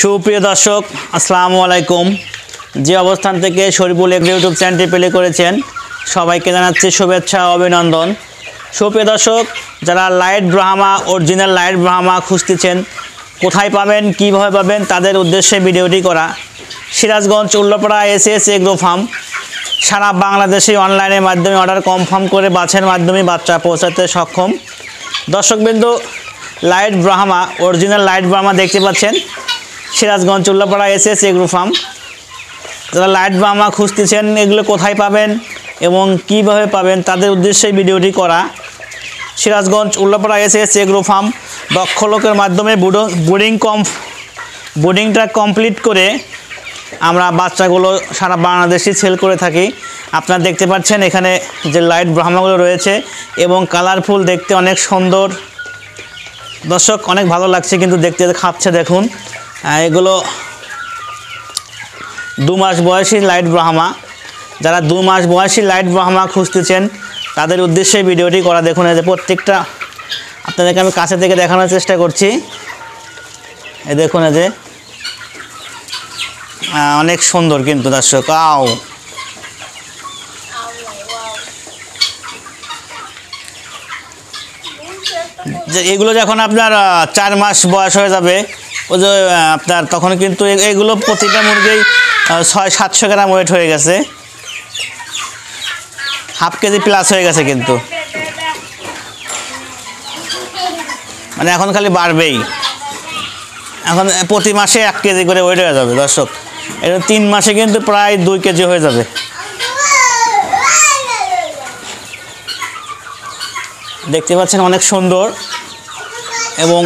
সুপ্রিয় দর্শক, আসসালামু আলাইকুম। যে অবস্থান থেকে শরীফুল এক ইউটিউব চ্যানেলটি প্লে করেছেন, সবাইকে জানাচ্ছি শুভেচ্ছা অভিনন্দন। সুপ্রিয় দর্শক, যারা light Brahma original light Brahma খুঁজতেছেন, কোথায় পাবেন, কীভাবে পাবেন, তাদের উদ্দেশ্যে ভিডিওটি করা। Sirajganj Ullapara S S agro farm সারা বাংলাদেশে অনলাইনের মাধ্যমে অর্ডার কনফার্ম করে বাছের মাধ্যমে বাচ্চা পৌঁছাতে সক্ষম। দর্শকবিন্দু light Brahma original light Brahma দেখতে পাচ্ছেন। Sirajganj, Ullapara S S agro farm. যারা লাইট ব্রাহ্মা খুঁজতেছেন, এগুলো কোথায় পাবেন এবং কীভাবে পাবেন, তাদের উদ্দেশ্যে ভিডিওটি করা। Sirajganj, Ullapara S S agro farm, দক্ষ লোকের মাধ্যমে বুডো বোর্ডিং কম বোর্ডিংটা কমপ্লিট করে আমরা বাচ্চাগুলো সারা বাংলাদেশে সেল করে থাকি। আপনারা দেখতে পাচ্ছেন এখানে যে লাইট ব্রাহ্মাগুলো রয়েছে এবং কালারফুল দেখতে অনেক সুন্দর। দর্শক, অনেক ভালো লাগছে কিন্তু দেখতে, খাচ্ছে দেখুন। এগুলো দু মাস বয়সী লাইট ব্রাহ্মা। যারা দু মাস বয়সী লাইট ব্রাহ্মা খুঁজতেছেন, তাদের উদ্দেশ্যে ভিডিওটি করা। দেখুন যে প্রত্যেকটা আপনাদেরকে আমি কাছে থেকে দেখানোর চেষ্টা করছি। এই দেখুন যে অনেক সুন্দর কিন্তু দর্শক। আও। যে এগুলো যখন আপনার চার মাস বয়স হয়ে যাবে ওই যে আপনার তখন কিন্তু এগুলো প্রতিটা মুরগি ছয় সাতশো গ্রাম ওয়েট হয়ে গেছে। হাফ কেজি প্লাস হয়ে গেছে কিন্তু। মানে এখন খালি বাড়বেই। এখন প্রতি মাসে এক কেজি করে ওয়েট হয়ে যাবে, দর্শক। এটা তিন মাসে কিন্তু প্রায় দুই কেজি হয়ে যাবে। দেখতে পাচ্ছেন অনেক সুন্দর। এবং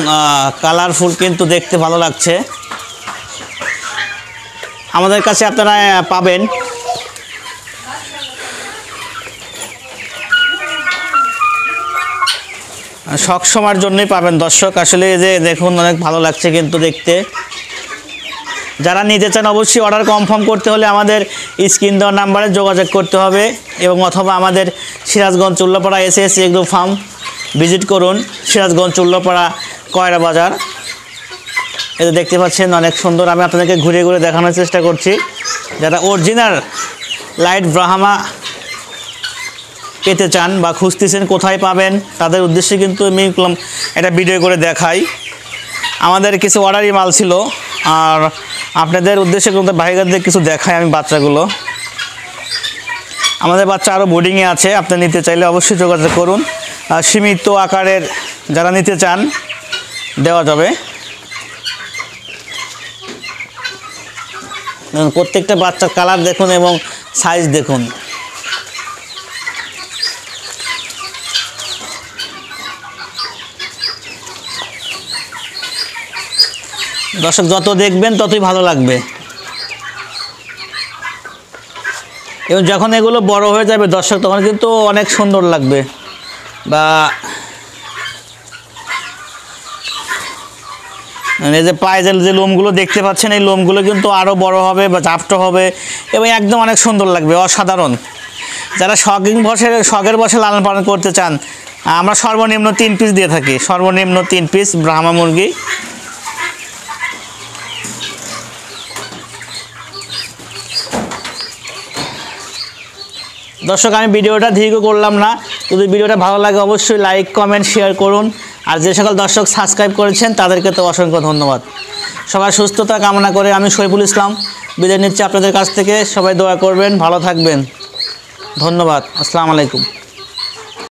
কালারফুল কিন্তু দেখতে ভালো লাগছে। আমাদের কাছে আপনারা পাবেন। সব সময়ের জন্যই পাবেন দর্শক। আসলে যে দেখুন, অনেক ভালো লাগছে কিন্তু দেখতে। যারা নিতে চান অবশ্যই অর্ডার কনফার্ম করতে হলে আমাদের স্ক্রিন দেওয়ার নাম্বারে যোগাযোগ করতে হবে এবং অথবা আমাদের সিরাজগঞ্জ চুল্লাপাড়া এসে এস এগ্রো ফার্ম ভিজিট করুন সিরাজগঞ্জ চুল্লাপাড়া কয়রা বাজার। যে দেখতে পাচ্ছেন অনেক সুন্দর, আমি আপনাদেরকে ঘুরে ঘুরে দেখানোর চেষ্টা করছি। যারা অরিজিনাল লাইট ব্রাহামা পেতে চান বা খুঁজতেছেন কোথায় পাবেন, তাদের উদ্দেশ্যে কিন্তু আমি একটা ভিডিও করে দেখাই। আমাদের কিছু অর্ডারই মাল ছিল, আর আপনাদের উদ্দেশ্যে কিন্তু ভাইগারদের কিছু দেখাই আমি বাচ্চাগুলো। আমাদের বাচ্চা আরও বোর্ডিংয়ে আছে, আপনি নিতে চাইলে অবশ্যই যোগাযোগ করুন। সীমিত আকারের যারা নিতে চান, দেওয়া যাবে। প্রত্যেকটা বাচ্চার কালার দেখুন এবং সাইজ দেখুন। দর্শক, যত দেখবেন, ততই ভালো লাগবে। এবং যখন এগুলো বড় হয়ে যাবে, দর্শক, তখন কিন্তু অনেক সুন্দর লাগবে। বা মানে যে পায়ে যে লোমগুলো দেখতে পাচ্ছেন, এই লোমগুলো কিন্তু আরও বড় হবে বা চাপটো হবে এবং একদম অনেক সুন্দর লাগবে, অসাধারণ। যারা শখিং বসে, শখের বসে লালন পালন করতে চান, আমরা সর্বনিম্ন তিন পিস দিয়ে থাকি। সর্বনিম্ন তিন পিস ব্রাহ্মা মুরগি। দর্শক, আমি ভিডিওটা দীর্ঘ করলাম না। যদি ভিডিওটা ভালো লাগে অবশ্যই লাইক কমেন্ট শেয়ার করুন। আর যে সকল দর্শক সাবস্ক্রাইব করেছেন, তাদেরকে তো অসংখ্য ধন্যবাদ। সবার সুস্থতা কামনা করে আমি শৈফুল ইসলাম। বিদায় নিচ্ছি আপনাদের কাছ থেকে। সবাই দোয়া করবেন, ভালো থাকবেন। ধন্যবাদ। আসসালামু আলাইকুম।